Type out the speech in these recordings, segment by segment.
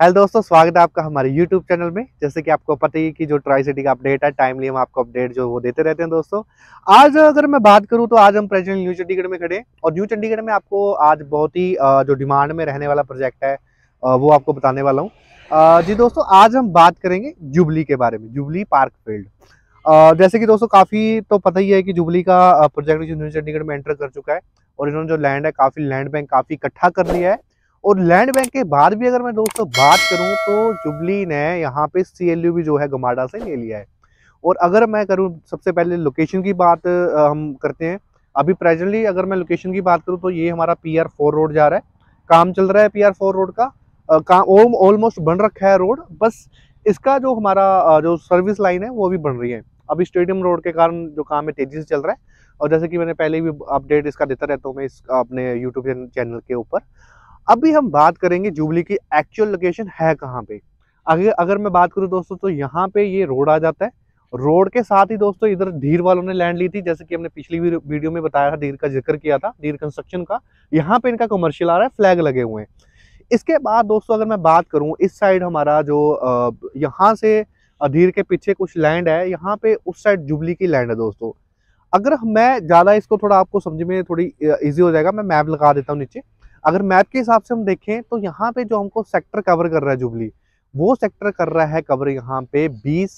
Hello दोस्तों, स्वागत है आपका हमारे यूट्यूब चैनल में। जैसे कि आपको पता ही कि जो ट्राई सिटी का अपडेट है टाइमली हम आपको अपडेट जो वो देते रहते हैं दोस्तों। आज अगर मैं बात करूँ तो आज हम प्रेजेंट न्यू चंडीगढ़ में खड़े हैं। और न्यू चंडीगढ़ में आपको आज बहुत ही जो डिमांड में रहने वाला प्रोजेक्ट है वो आपको बताने वाला हूँ। जी दोस्तों, आज हम बात करेंगे जुबली के बारे में जुबली पार्क फ़ील्ड जैसे कि दोस्तों, काफ़ी तो पता ही है कि जुबली का प्रोजेक्ट जो न्यू चंडीगढ़ में एंटर कर चुका है। और इन्होंने जो लैंड है, काफ़ी लैंड बैंक काफ़ी इकट्ठा कर लिया है। और लैंड बैंक के बाद भी अगर मैं दोस्तों बात करूँ तो जुबली ने यहाँ पे सीएलयू भी जो है गमाडा से ले लिया है। और अगर मैं करूँ सबसे पहले लोकेशन की बात हम करते हैं। अभी प्रेजेंटली अगर मैं लोकेशन की बात करूँ तो ये हमारा पी आर फोर रोड जा रहा है। काम चल रहा है पी आर फोर रोड का। काम ऑलमोस्ट बन रखा है रोड बस इसका जो हमारा जो सर्विस लाइन है वो भी बन रही है। अभी स्टेडियम रोड के कारण जो काम है तेज़ी से चल रहा है। और जैसे कि मैंने पहले भी अपडेट इसका देता रहता हूँ मैं इस, अपने यूट्यूब चैनल के ऊपर। अभी हम बात करेंगे जुबली की एक्चुअल लोकेशन है कहाँ पे? अगर अगर मैं बात करूँ दोस्तों तो यहाँ पे ये रोड आ जाता है। रोड के साथ ही दोस्तों, इधर धीर वालों ने लैंड ली थी, जैसे कि हमने पिछली वीडियो में बताया था, धीर का ज़िक्र किया था, धीर कंस्ट्रक्शन का। यहाँ पे इनका कमर्शियल आ रहा है फ्लैग लगे हुए हैं। इसके बाद दोस्तों, अगर मैं बात करूँ, इस साइड हमारा जो यहाँ से धीर के पीछे कुछ लैंड है, यहाँ पे उस साइड जुबली की लैंड है दोस्तों। अगर मैं ज़्यादा इसको थोड़ा आपको समझ में थोड़ी ईजी हो जाएगा, मैं मैप लगा देता हूँ नीचे। अगर मैप के हिसाब से हम देखें तो यहाँ पे जो हमको सेक्टर कवर कर रहा है जुबली वो सेक्टर कर रहा है कवर यहाँ पे 20,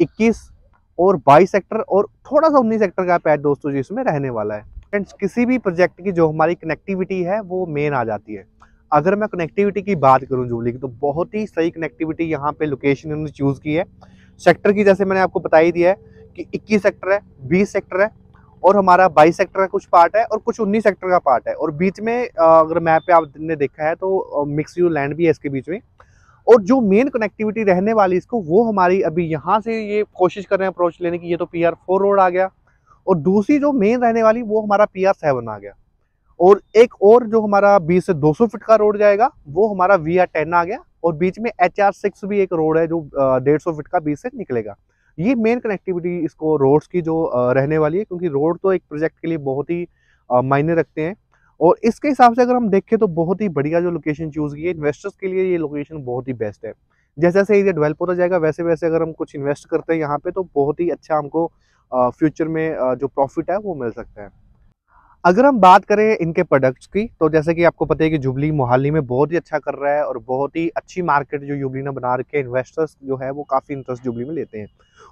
21 और 22 सेक्टर और थोड़ा सा 19 सेक्टर का पैच दोस्तों जो इसमें रहने वाला है। फ्रेंड्स किसी भी प्रोजेक्ट की जो हमारी कनेक्टिविटी है वो मेन आ जाती है। अगर मैं कनेक्टिविटी की बात करूँ जुबली की तो बहुत ही सही कनेक्टिविटी यहाँ पे लोकेशन इन्होंने चूज़ की है। सेक्टर की जैसे मैंने आपको बता ही दिया है कि इक्कीस सेक्टर है बीस सेक्टर है और हमारा बाईस सेक्टर का कुछ पार्ट है और कुछ उन्नीस सेक्टर का पार्ट है। और बीच में अगर मैप पे आपने देखा है तो मिक्स यू लैंड भी है इसके बीच में। और जो मेन कनेक्टिविटी रहने वाली इसको, वो हमारी अभी यहाँ से ये कोशिश कर रहे हैं अप्रोच लेने की, ये तो पी आर फोर रोड आ गया। और दूसरी जो मेन रहने वाली, वो हमारा पी आर सेवन आ गया। और एक और जो हमारा बीस से दो सौ फीट का रोड जाएगा, वो हमारा वी आर टेन आ गया। और बीच में एच आर सिक्स भी एक रोड है जो डेढ़ सौ फीट का बीस से निकलेगा। ये मेन कनेक्टिविटी इसको रोड्स की जो रहने वाली है, क्योंकि रोड तो एक प्रोजेक्ट के लिए बहुत ही मायने रखते हैं। और इसके हिसाब से अगर हम देखें तो बहुत ही बढ़िया जो लोकेशन चूज़ की है इन्वेस्टर्स के लिए ये लोकेशन बहुत ही बेस्ट है। जैसे जैसे एरिया डेवलप होता जाएगा, वैसे वैसे अगर हम कुछ इन्वेस्ट करते हैं यहाँ पे तो बहुत ही अच्छा हमको फ्यूचर में जो प्रॉफिट है वो मिल सकता है। अगर हम बात करें इनके प्रोडक्ट्स की तो जैसे कि आपको पता है कि जुबली मोहाली में बहुत ही अच्छा कर रहा है और बहुत ही अच्छी मार्केट जो जुबली ने बना रखे इन्वेस्टर्स जो है वो काफ़ी इंटरेस्ट जुबली में लेते हैं।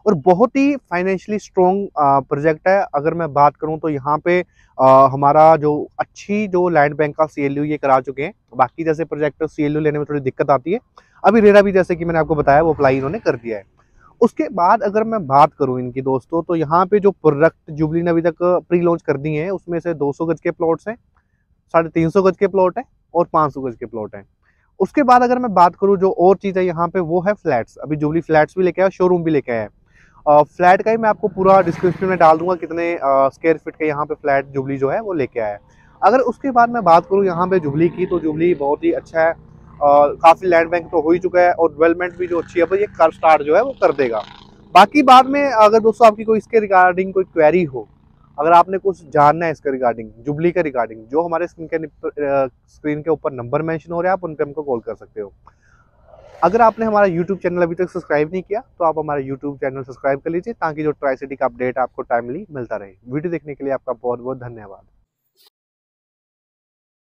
और बहुत ही फाइनेंशियली स्ट्रॉन्ग प्रोजेक्ट है। अगर मैं बात करूँ तो यहाँ पे आ, हमारा जो अच्छी जो लैंड बैंक का सी ये करा चुके हैं। बाकी जैसे प्रोजेक्ट सी लेने में थोड़ी दिक्कत आती है। अभी रेरा भी जैसे कि मैंने आपको बताया वो अप्लाई इन्होंने कर दिया है। उसके बाद अगर मैं बात करूँ इनकी दोस्तों तो यहाँ पे जो प्रोडक्ट जुबली ने अभी तक प्री लॉन्च कर दिए हैं, उसमें से 200 गज के प्लॉट्स हैं, साढ़े तीन गज के प्लॉट हैं और 500 गज के प्लॉट हैं। उसके बाद अगर मैं बात करूँ जो और चीज़ है यहाँ पे, वो है फ्लैट्स। अभी जुबली फ्लैट्स भी लेके आया शोरूम भी लेके आया फ्लैट का ही मैं आपको पूरा डिस्क्रिप्शन में डाल दूँगा कितने स्क्वेयर फीट के यहाँ पे फ्लैट जुबली जो है वो लेके आया है। अगर उसके बाद मैं बात करूँ यहाँ पे जुबली की तो जुबली बहुत ही अच्छा है। काफ़ी लैंड बैंक तो हो ही चुका है और डेवलपमेंट भी जो अच्छी है ये कर स्टार्ट जो है वो कर देगा। बाकी बाद में अगर दोस्तों आपकी कोई इसके रिगार्डिंग कोई क्वेरी हो, अगर आपने कुछ जानना है इसके रिगार्डिंग जुबली के रिगार्डिंग जो हमारे स्क्रीन के स्क्रीन के ऊपर नंबर मेंशन हो रहे हैं, आप उन पर हमको कॉल कर सकते हो। अगर आपने हमारा यूट्यूब चैनल अभी तक सब्सक्राइब नहीं किया तो आप हमारा यूट्यूब चैनल सब्सक्राइब कर लीजिए, ताकि जो ट्राई सिटी का अपडेट आपको टाइमली मिलता रहे। वीडियो देखने के लिए आपका बहुत बहुत धन्यवाद।